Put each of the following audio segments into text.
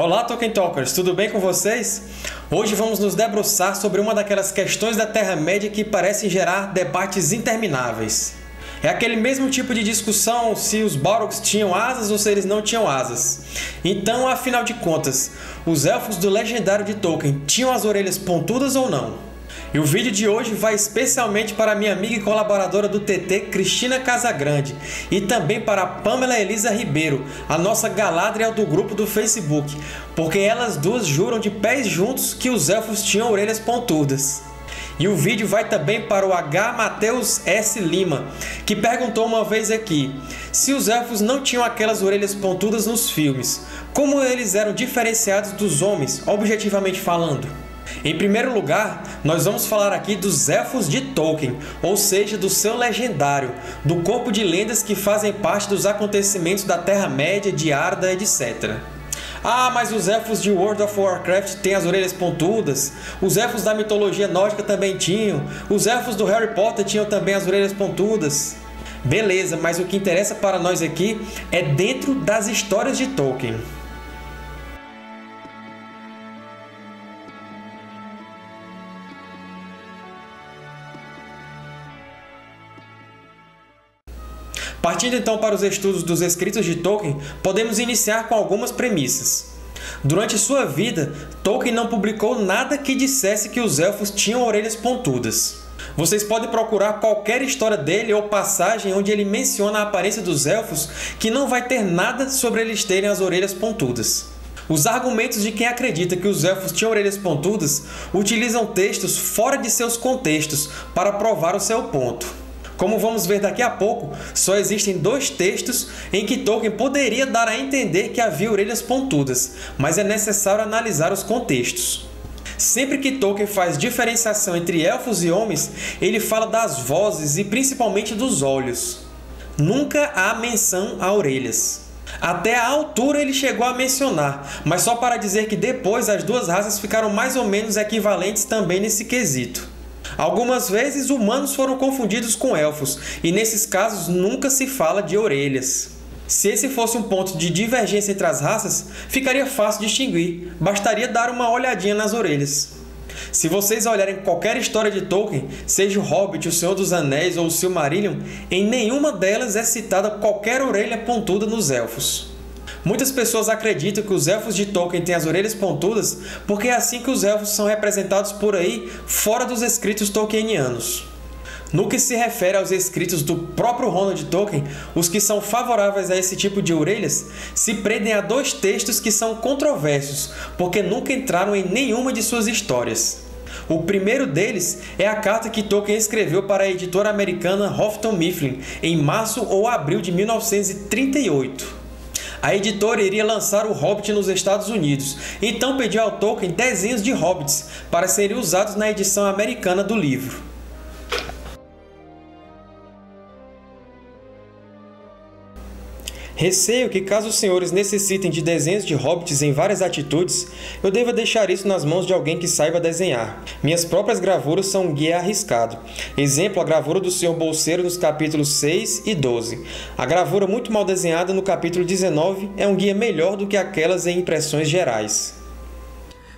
Olá, Tolkien Talkers, tudo bem com vocês? Hoje vamos nos debruçar sobre uma daquelas questões da Terra-média que parecem gerar debates intermináveis. É aquele mesmo tipo de discussão se os Balrogs tinham asas ou se eles não tinham asas. Então, afinal de contas, os Elfos do Legendário de Tolkien tinham as orelhas pontudas ou não? E o vídeo de hoje vai especialmente para minha amiga e colaboradora do TT, Cristina Casagrande, e também para a Pamela Elisa Ribeiro, a nossa Galadriel do grupo do Facebook, porque elas duas juram de pés juntos que os elfos tinham orelhas pontudas. E o vídeo vai também para o H. Mateus S. Lima, que perguntou uma vez aqui se os elfos não tinham aquelas orelhas pontudas nos filmes, como eles eram diferenciados dos homens, objetivamente falando. Em primeiro lugar, nós vamos falar aqui dos Elfos de Tolkien, ou seja, do seu legendário, do corpo de lendas que fazem parte dos acontecimentos da Terra-média, de Arda, etc. Ah, mas os elfos de World of Warcraft têm as orelhas pontudas, os elfos da mitologia nórdica também tinham, os elfos do Harry Potter tinham também as orelhas pontudas. Beleza, mas o que interessa para nós aqui é dentro das histórias de Tolkien. Partindo então para os estudos dos escritos de Tolkien, podemos iniciar com algumas premissas. Durante sua vida, Tolkien não publicou nada que dissesse que os Elfos tinham orelhas pontudas. Vocês podem procurar qualquer história dele ou passagem onde ele menciona a aparência dos Elfos que não vai ter nada sobre eles terem as orelhas pontudas. Os argumentos de quem acredita que os Elfos tinham orelhas pontudas utilizam textos fora de seus contextos para provar o seu ponto. Como vamos ver daqui a pouco, só existem dois textos em que Tolkien poderia dar a entender que havia orelhas pontudas, mas é necessário analisar os contextos. Sempre que Tolkien faz diferenciação entre elfos e homens, ele fala das vozes e principalmente dos olhos. Nunca há menção a orelhas. Até a altura ele chegou a mencionar, mas só para dizer que depois as duas raças ficaram mais ou menos equivalentes também nesse quesito. Algumas vezes humanos foram confundidos com elfos, e nesses casos nunca se fala de orelhas. Se esse fosse um ponto de divergência entre as raças, ficaria fácil distinguir, bastaria dar uma olhadinha nas orelhas. Se vocês olharem qualquer história de Tolkien, seja o Hobbit, o Senhor dos Anéis ou o Silmarillion, em nenhuma delas é citada qualquer orelha pontuda nos Elfos. Muitas pessoas acreditam que os elfos de Tolkien têm as orelhas pontudas porque é assim que os elfos são representados por aí fora dos escritos tolkienianos. No que se refere aos escritos do próprio Ronald Tolkien, os que são favoráveis a esse tipo de orelhas se prendem a dois textos que são controversos, porque nunca entraram em nenhuma de suas histórias. O primeiro deles é a carta que Tolkien escreveu para a editora americana Houghton Mifflin em março ou abril de 1938. A editora iria lançar o Hobbit nos Estados Unidos, então pediu ao Tolkien desenhos de hobbits para serem usados na edição americana do livro. Receio que, caso os senhores necessitem de desenhos de hobbits em várias atitudes, eu deva deixar isso nas mãos de alguém que saiba desenhar. Minhas próprias gravuras são um guia arriscado. Exemplo, a gravura do Sr. Bolseiro nos capítulos 6 e 12. A gravura muito mal desenhada no capítulo 19 é um guia melhor do que aquelas em impressões gerais.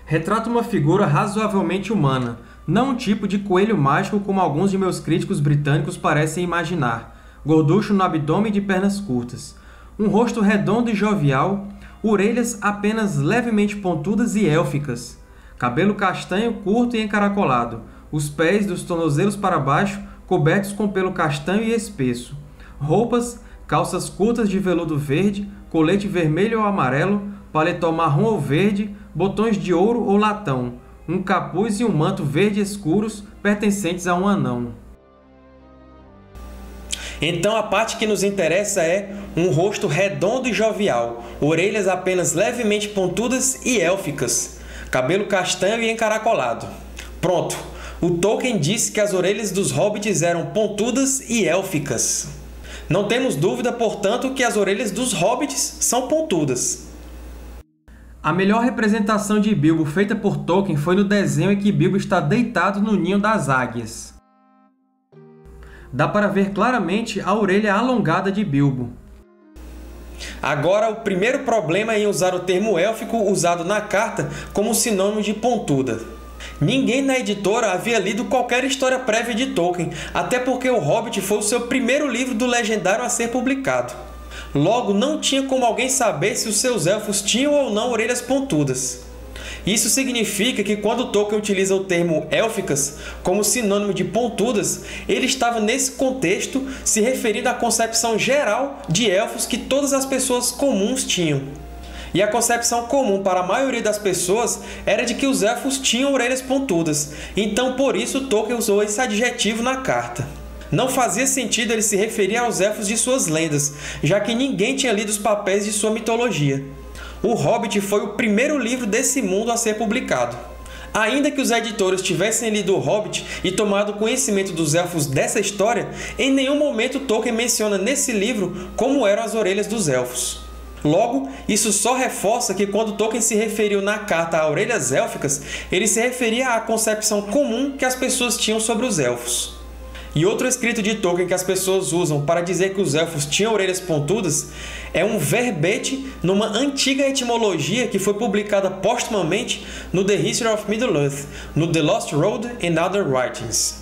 Retrata uma figura razoavelmente humana, não um tipo de coelho mágico como alguns de meus críticos britânicos parecem imaginar, gorducho no abdômen de pernas curtas um rosto redondo e jovial, orelhas apenas levemente pontudas e élficas, cabelo castanho curto e encaracolado, os pés dos tornozelos para baixo cobertos com pelo castanho e espesso, roupas, calças curtas de veludo verde, colete vermelho ou amarelo, paletó marrom ou verde, botões de ouro ou latão, um capuz e um manto verde escuros pertencentes a um anão. Então a parte que nos interessa é um rosto redondo e jovial, orelhas apenas levemente pontudas e élficas, cabelo castanho e encaracolado. Pronto! O Tolkien disse que as orelhas dos hobbits eram pontudas e élficas. Não temos dúvida, portanto, que as orelhas dos hobbits são pontudas. A melhor representação de Bilbo feita por Tolkien foi no desenho em que Bilbo está deitado no ninho das águias dá para ver claramente a orelha alongada de Bilbo. Agora, o primeiro problema em usar o termo élfico usado na carta como sinônimo de pontuda. Ninguém na editora havia lido qualquer história prévia de Tolkien, até porque O Hobbit foi o seu primeiro livro do Legendário a ser publicado. Logo, não tinha como alguém saber se os seus elfos tinham ou não orelhas pontudas. Isso significa que quando Tolkien utiliza o termo élficas como sinônimo de pontudas, ele estava nesse contexto se referindo à concepção geral de elfos que todas as pessoas comuns tinham. E a concepção comum para a maioria das pessoas era de que os elfos tinham orelhas pontudas, então por isso Tolkien usou esse adjetivo na carta. Não fazia sentido ele se referir aos elfos de suas lendas, já que ninguém tinha lido os papéis de sua mitologia. O Hobbit foi o primeiro livro desse mundo a ser publicado. Ainda que os editores tivessem lido O Hobbit e tomado conhecimento dos elfos dessa história, em nenhum momento Tolkien menciona nesse livro como eram as orelhas dos elfos. Logo, isso só reforça que quando Tolkien se referiu na carta a orelhas élficas, ele se referia à concepção comum que as pessoas tinham sobre os elfos. E outro escrito de Tolkien que as pessoas usam para dizer que os elfos tinham orelhas pontudas é um verbete numa antiga etimologia que foi publicada postumamente no The History of Middle-earth, no The Lost Road and Other Writings.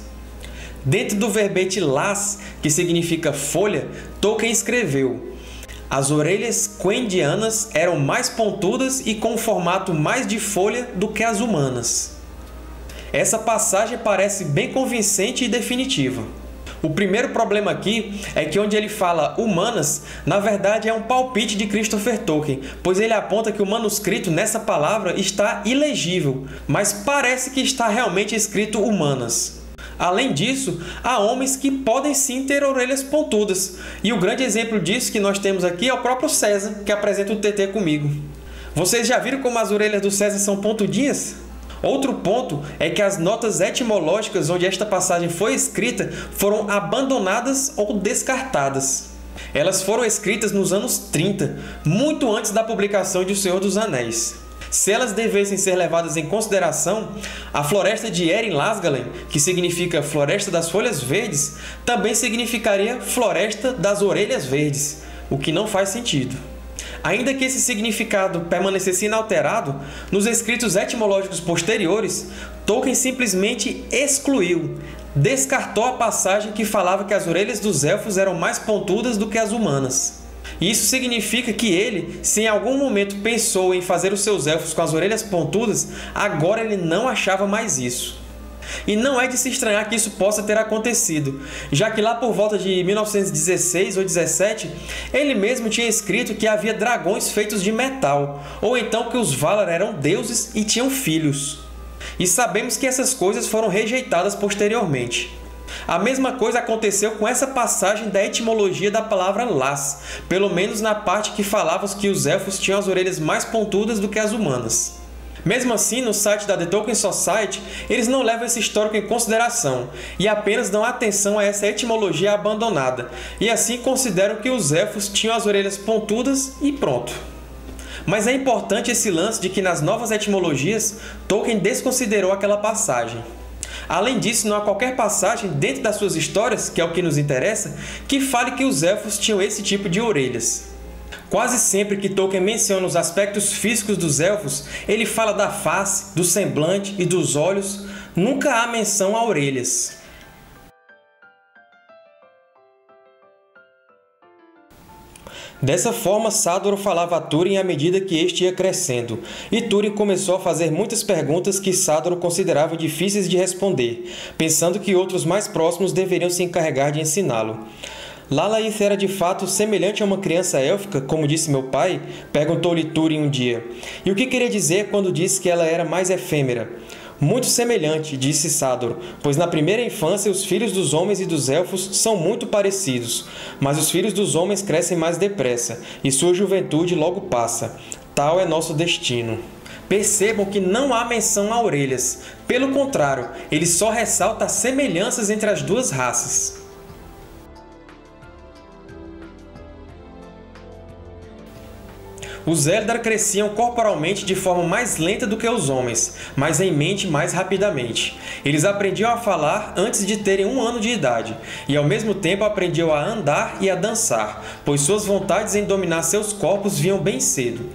Dentro do verbete las, que significa folha, Tolkien escreveu as orelhas quendianas eram mais pontudas e com um formato mais de folha do que as humanas. Essa passagem parece bem convincente e definitiva. O primeiro problema aqui é que onde ele fala humanas, na verdade é um palpite de Christopher Tolkien, pois ele aponta que o manuscrito nessa palavra está ilegível, mas parece que está realmente escrito humanas. Além disso, há homens que podem sim ter orelhas pontudas, e o grande exemplo disso que nós temos aqui é o próprio César, que apresenta o TT comigo. Vocês já viram como as orelhas do César são pontudinhas? Outro ponto é que as notas etimológicas onde esta passagem foi escrita foram abandonadas ou descartadas. Elas foram escritas nos anos 30, muito antes da publicação de O Senhor dos Anéis. Se elas devessem ser levadas em consideração, a floresta de Erin Lasgalen, que significa Floresta das Folhas Verdes, também significaria Floresta das Orelhas Verdes, o que não faz sentido. Ainda que esse significado permanecesse inalterado, nos escritos etimológicos posteriores, Tolkien simplesmente excluiu, descartou a passagem que falava que as orelhas dos elfos eram mais pontudas do que as humanas. Isso significa que ele, se em algum momento pensou em fazer os seus elfos com as orelhas pontudas, agora ele não achava mais isso. E não é de se estranhar que isso possa ter acontecido, já que lá por volta de 1916 ou 17, ele mesmo tinha escrito que havia dragões feitos de metal, ou então que os Valar eram deuses e tinham filhos. E sabemos que essas coisas foram rejeitadas posteriormente. A mesma coisa aconteceu com essa passagem da etimologia da palavra las, pelo menos na parte que falava que os elfos tinham as orelhas mais pontudas do que as humanas. Mesmo assim, no site da The Tolkien Society, eles não levam esse histórico em consideração e apenas dão atenção a essa etimologia abandonada, e assim consideram que os elfos tinham as orelhas pontudas e pronto. Mas é importante esse lance de que nas novas etimologias, Tolkien desconsiderou aquela passagem. Além disso, não há qualquer passagem dentro das suas histórias, que é o que nos interessa, que fale que os elfos tinham esse tipo de orelhas. Quase sempre que Tolkien menciona os aspectos físicos dos elfos, ele fala da face, do semblante e dos olhos, nunca há menção a orelhas. Dessa forma, Sador falava a Túrin à medida que este ia crescendo, e Túrin começou a fazer muitas perguntas que Sador considerava difíceis de responder, pensando que outros mais próximos deveriam se encarregar de ensiná-lo. Lalaith era de fato semelhante a uma criança élfica, como disse meu pai? Perguntou-lhe Túrin um dia. E o que queria dizer quando disse que ela era mais efêmera? Muito semelhante, disse Sador, pois na primeira infância os filhos dos homens e dos elfos são muito parecidos, mas os filhos dos homens crescem mais depressa, e sua juventude logo passa. Tal é nosso destino. Percebam que não há menção a orelhas. Pelo contrário, ele só ressalta as semelhanças entre as duas raças. Os Eldar cresciam corporalmente de forma mais lenta do que os homens, mas em mente mais rapidamente. Eles aprendiam a falar antes de terem um ano de idade, e ao mesmo tempo aprendiam a andar e a dançar, pois suas vontades em dominar seus corpos vinham bem cedo.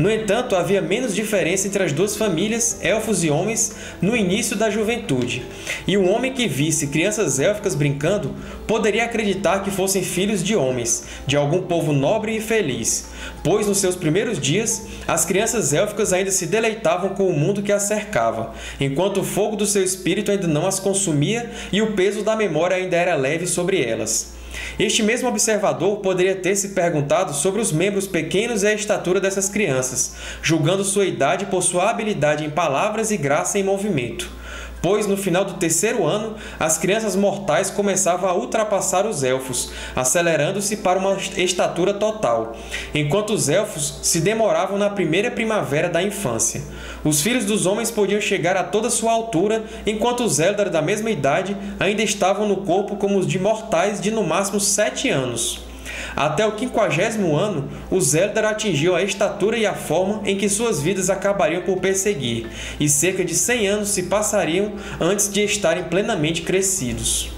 No entanto, havia menos diferença entre as duas famílias, elfos e homens, no início da juventude, e um homem que visse crianças élficas brincando poderia acreditar que fossem filhos de homens, de algum povo nobre e feliz, pois nos seus primeiros dias as crianças élficas ainda se deleitavam com o mundo que as cercava, enquanto o fogo do seu espírito ainda não as consumia e o peso da memória ainda era leve sobre elas. Este mesmo observador poderia ter se perguntado sobre os membros pequenos e a estatura dessas crianças, julgando sua idade por sua habilidade em palavras e graça em movimento pois no final do terceiro ano as crianças mortais começavam a ultrapassar os elfos, acelerando-se para uma estatura total, enquanto os elfos se demoravam na primeira primavera da infância. Os filhos dos homens podiam chegar a toda sua altura, enquanto os Eldar da mesma idade ainda estavam no corpo como os de mortais de no máximo sete anos. Até o quinquagésimo ano, os Eldar atingiam a estatura e a forma em que suas vidas acabariam por perseguir, e cerca de 100 anos se passariam antes de estarem plenamente crescidos.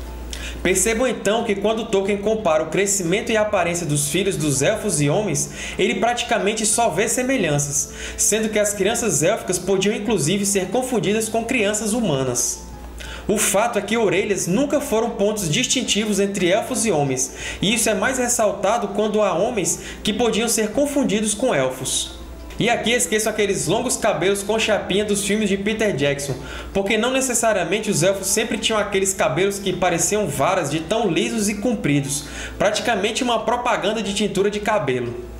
Percebam então que quando Tolkien compara o crescimento e a aparência dos filhos dos elfos e homens, ele praticamente só vê semelhanças, sendo que as crianças élficas podiam inclusive ser confundidas com crianças humanas. O fato é que orelhas nunca foram pontos distintivos entre elfos e homens, e isso é mais ressaltado quando há homens que podiam ser confundidos com elfos. E aqui esqueço aqueles longos cabelos com chapinha dos filmes de Peter Jackson, porque não necessariamente os elfos sempre tinham aqueles cabelos que pareciam varas de tão lisos e compridos, praticamente uma propaganda de tintura de cabelo.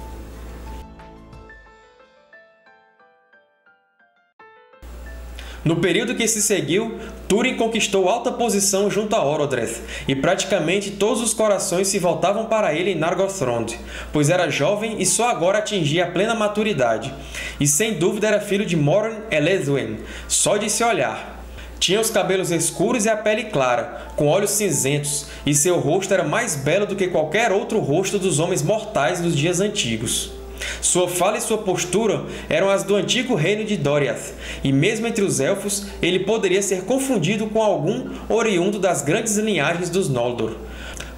No período que se seguiu, Túrin conquistou alta posição junto a Orodreth, e praticamente todos os corações se voltavam para ele em Nargothrond, pois era jovem e só agora atingia a plena maturidade, e sem dúvida era filho de Moran Elethuen, só de se olhar. Tinha os cabelos escuros e a pele clara, com olhos cinzentos, e seu rosto era mais belo do que qualquer outro rosto dos homens mortais dos dias antigos. Sua fala e sua postura eram as do antigo reino de Doriath, e mesmo entre os elfos, ele poderia ser confundido com algum oriundo das grandes linhagens dos Noldor.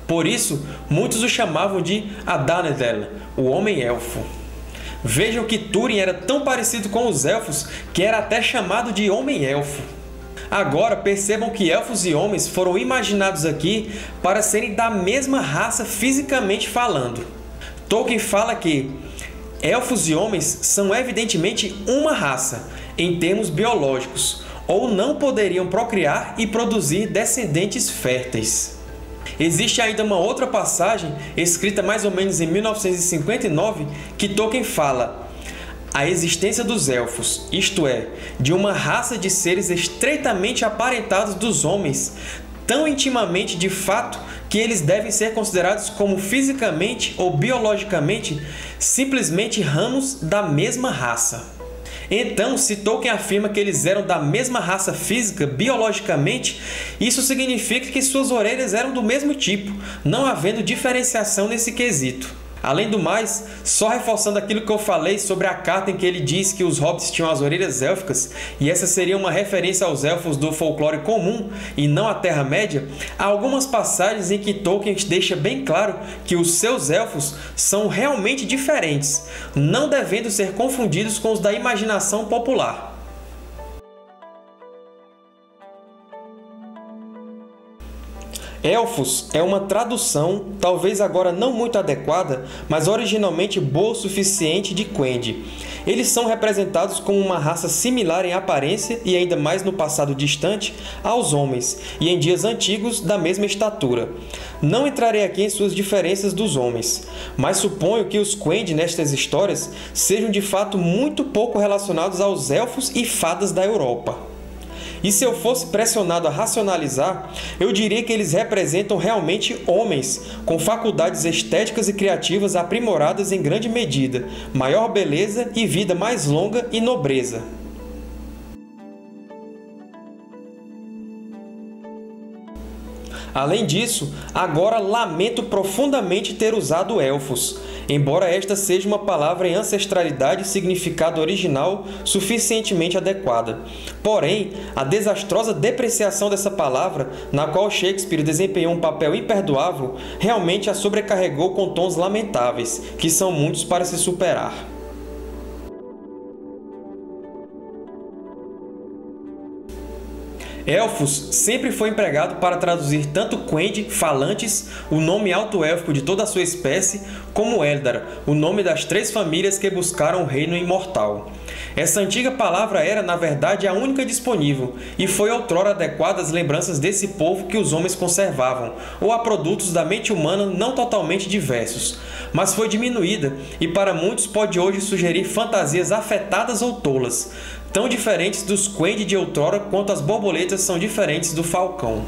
Por isso, muitos o chamavam de Adanedel, o Homem-Elfo. Vejam que Túrin era tão parecido com os elfos que era até chamado de Homem-Elfo. Agora percebam que elfos e homens foram imaginados aqui para serem da mesma raça fisicamente falando. Tolkien fala que Elfos e homens são evidentemente uma raça, em termos biológicos, ou não poderiam procriar e produzir descendentes férteis. Existe ainda uma outra passagem, escrita mais ou menos em 1959, que Tolkien fala a existência dos Elfos, isto é, de uma raça de seres estreitamente aparentados dos homens, tão intimamente de fato que eles devem ser considerados como fisicamente ou biologicamente simplesmente ramos da mesma raça. Então, se Tolkien afirma que eles eram da mesma raça física biologicamente, isso significa que suas orelhas eram do mesmo tipo, não havendo diferenciação nesse quesito. Além do mais, só reforçando aquilo que eu falei sobre a carta em que ele diz que os hobbits tinham as orelhas élficas, e essa seria uma referência aos elfos do folclore comum e não à Terra-média, há algumas passagens em que Tolkien deixa bem claro que os seus elfos são realmente diferentes, não devendo ser confundidos com os da imaginação popular. Elfos é uma tradução, talvez agora não muito adequada, mas originalmente boa o suficiente de Quendi. Eles são representados como uma raça similar em aparência e ainda mais no passado distante aos homens, e em dias antigos da mesma estatura. Não entrarei aqui em suas diferenças dos homens, mas suponho que os Quendi nestas histórias sejam de fato muito pouco relacionados aos elfos e fadas da Europa. E se eu fosse pressionado a racionalizar, eu diria que eles representam realmente homens, com faculdades estéticas e criativas aprimoradas em grande medida, maior beleza e vida mais longa e nobreza. Além disso, agora lamento profundamente ter usado elfos, embora esta seja uma palavra em ancestralidade e significado original suficientemente adequada. Porém, a desastrosa depreciação dessa palavra, na qual Shakespeare desempenhou um papel imperdoável, realmente a sobrecarregou com tons lamentáveis, que são muitos para se superar. Elfos sempre foi empregado para traduzir tanto Quendi, falantes, o nome alto-élfico de toda a sua espécie, como Eldar, o nome das três famílias que buscaram o reino imortal. Essa antiga palavra era, na verdade, a única disponível, e foi outrora adequada às lembranças desse povo que os homens conservavam, ou a produtos da mente humana não totalmente diversos, mas foi diminuída, e para muitos pode hoje sugerir fantasias afetadas ou tolas, tão diferentes dos Quendi de outrora quanto as borboletas são diferentes do falcão.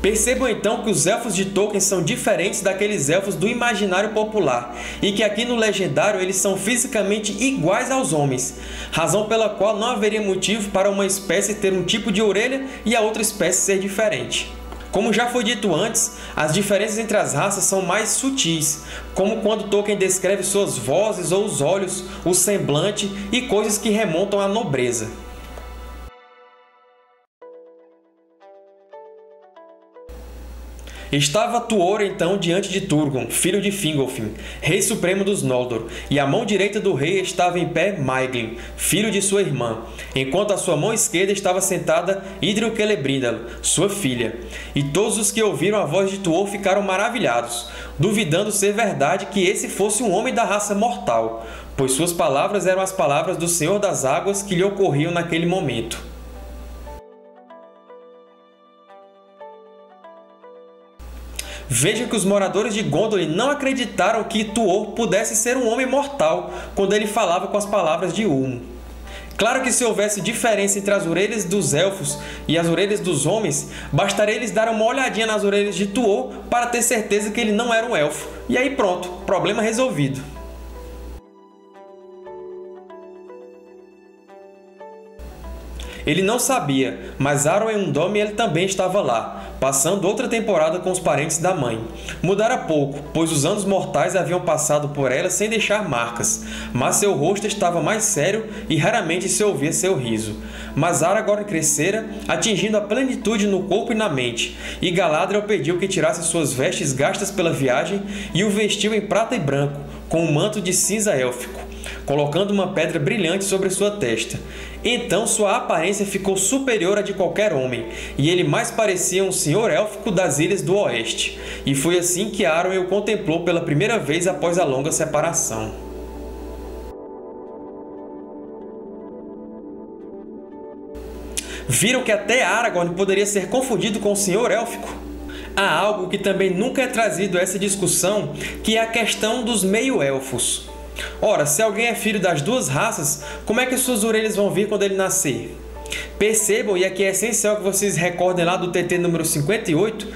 Percebam então que os elfos de Tolkien são diferentes daqueles elfos do imaginário popular, e que aqui no Legendário eles são fisicamente iguais aos homens, razão pela qual não haveria motivo para uma espécie ter um tipo de orelha e a outra espécie ser diferente. Como já foi dito antes, as diferenças entre as raças são mais sutis, como quando Tolkien descreve suas vozes ou os olhos, o semblante e coisas que remontam à nobreza. Estava Tuor então diante de Turgon, filho de Fingolfin, rei supremo dos Noldor, e à mão direita do rei estava em pé Maeglin, filho de sua irmã, enquanto à sua mão esquerda estava sentada Idril Celebrimbor, sua filha. E todos os que ouviram a voz de Tuor ficaram maravilhados, duvidando ser verdade que esse fosse um homem da raça mortal, pois suas palavras eram as palavras do Senhor das Águas que lhe ocorriam naquele momento. Veja que os moradores de Gondolin não acreditaram que Tuor pudesse ser um homem mortal quando ele falava com as palavras de Ulmo. Claro que se houvesse diferença entre as orelhas dos elfos e as orelhas dos homens, bastaria eles darem uma olhadinha nas orelhas de Tuor para ter certeza que ele não era um elfo. E aí pronto, problema resolvido. Ele não sabia, mas Aaron Eundomi ele também estava lá, passando outra temporada com os parentes da mãe. Mudara pouco, pois os anos mortais haviam passado por ela sem deixar marcas, mas seu rosto estava mais sério e raramente se ouvia seu riso. Mas Ara agora crescera, atingindo a plenitude no corpo e na mente, e Galadriel pediu que tirasse suas vestes gastas pela viagem e o vestiu em prata e branco, com um manto de cinza élfico colocando uma pedra brilhante sobre sua testa. Então sua aparência ficou superior à de qualquer homem, e ele mais parecia um senhor élfico das Ilhas do Oeste. E foi assim que Arwen o contemplou pela primeira vez após a longa separação. Viram que até Aragorn poderia ser confundido com o senhor élfico? Há algo que também nunca é trazido a essa discussão, que é a questão dos meio-elfos. Ora, se alguém é filho das duas raças, como é que suas orelhas vão vir quando ele nascer? Percebam, e aqui é essencial que vocês recordem lá do TT número 58,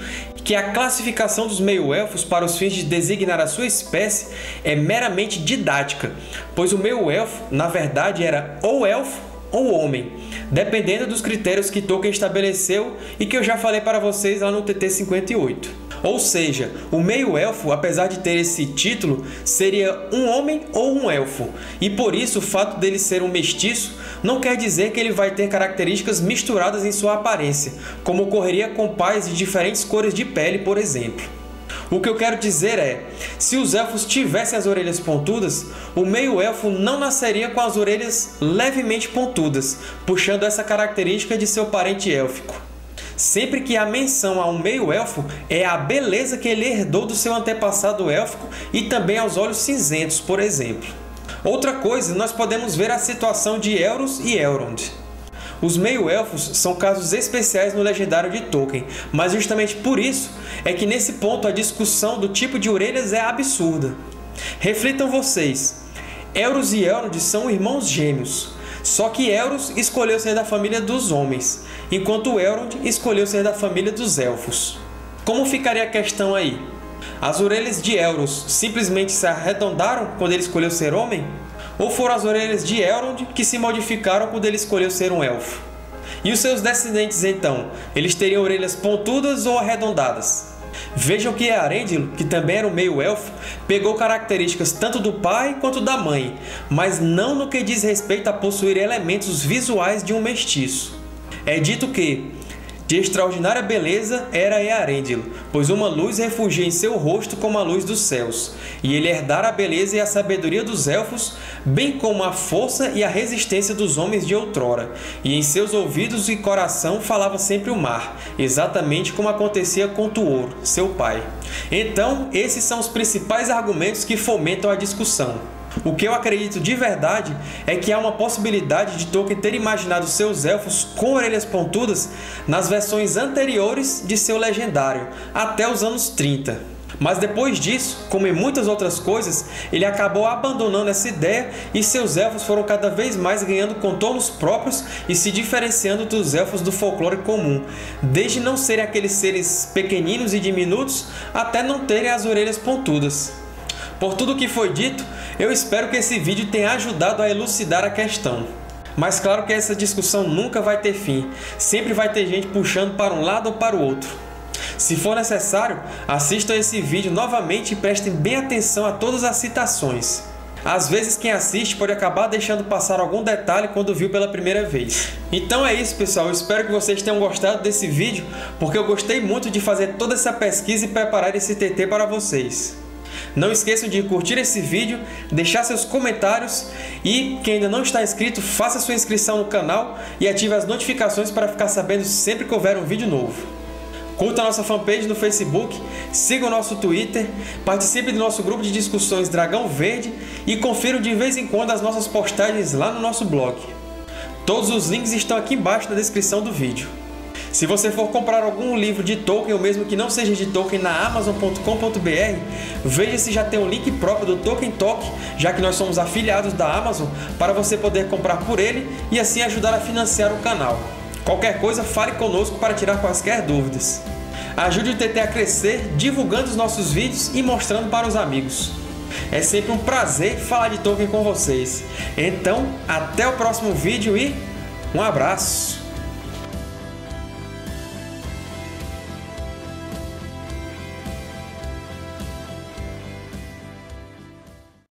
que a classificação dos meio-elfos para os fins de designar a sua espécie é meramente didática, pois o meio-elfo, na verdade, era ou elfo ou homem, dependendo dos critérios que Tolkien estabeleceu e que eu já falei para vocês lá no TT 58. Ou seja, o meio-elfo, apesar de ter esse título, seria um homem ou um elfo, e por isso o fato dele ser um mestiço não quer dizer que ele vai ter características misturadas em sua aparência, como ocorreria com pais de diferentes cores de pele, por exemplo. O que eu quero dizer é, se os elfos tivessem as orelhas pontudas, o meio-elfo não nasceria com as orelhas levemente pontudas, puxando essa característica de seu parente élfico. Sempre que há menção a um meio-elfo, é a beleza que ele herdou do seu antepassado élfico e também aos olhos cinzentos, por exemplo. Outra coisa, nós podemos ver a situação de Elros e Elrond. Os meio-elfos são casos especiais no legendário de Tolkien, mas justamente por isso é que nesse ponto a discussão do tipo de orelhas é absurda. Reflitam vocês, Elros e Elrond são irmãos gêmeos, só que Elros escolheu ser da família dos homens, enquanto Elrond escolheu ser da família dos Elfos. Como ficaria a questão aí? As orelhas de Elros simplesmente se arredondaram quando ele escolheu ser homem? Ou foram as orelhas de Elrond que se modificaram quando ele escolheu ser um elfo? E os seus descendentes então? Eles teriam orelhas pontudas ou arredondadas? Vejam que Earendil, que também era um meio-elfo, pegou características tanto do pai quanto da mãe, mas não no que diz respeito a possuir elementos visuais de um mestiço. É dito que, de extraordinária beleza era Earendil, pois uma luz refugia em seu rosto como a luz dos céus, e ele herdara a beleza e a sabedoria dos elfos, bem como a força e a resistência dos homens de outrora, e em seus ouvidos e coração falava sempre o mar, exatamente como acontecia com Tuor, seu pai. Então, esses são os principais argumentos que fomentam a discussão. O que eu acredito de verdade é que há uma possibilidade de Tolkien ter imaginado seus elfos com orelhas pontudas nas versões anteriores de seu legendário, até os anos 30. Mas depois disso, como em muitas outras coisas, ele acabou abandonando essa ideia e seus elfos foram cada vez mais ganhando contornos próprios e se diferenciando dos elfos do folclore comum, desde não serem aqueles seres pequeninos e diminutos até não terem as orelhas pontudas. Por tudo que foi dito, eu espero que esse vídeo tenha ajudado a elucidar a questão. Mas claro que essa discussão nunca vai ter fim, sempre vai ter gente puxando para um lado ou para o outro. Se for necessário, assistam esse vídeo novamente e prestem bem atenção a todas as citações. Às vezes quem assiste pode acabar deixando passar algum detalhe quando viu pela primeira vez. Então é isso pessoal, eu espero que vocês tenham gostado desse vídeo, porque eu gostei muito de fazer toda essa pesquisa e preparar esse TT para vocês. Não esqueçam de curtir esse vídeo, deixar seus comentários e, quem ainda não está inscrito, faça sua inscrição no canal e ative as notificações para ficar sabendo sempre que houver um vídeo novo. Curta a nossa fanpage no Facebook, siga o nosso Twitter, participe do nosso grupo de discussões Dragão Verde e confiram de vez em quando as nossas postagens lá no nosso blog. Todos os links estão aqui embaixo na descrição do vídeo. Se você for comprar algum livro de Tolkien, ou mesmo que não seja de Tolkien, na Amazon.com.br, veja se já tem um link próprio do Tolkien Talk, já que nós somos afiliados da Amazon, para você poder comprar por ele e assim ajudar a financiar o canal. Qualquer coisa, fale conosco para tirar quaisquer dúvidas. Ajude o TT a crescer, divulgando os nossos vídeos e mostrando para os amigos. É sempre um prazer falar de Tolkien com vocês. Então, até o próximo vídeo e um abraço!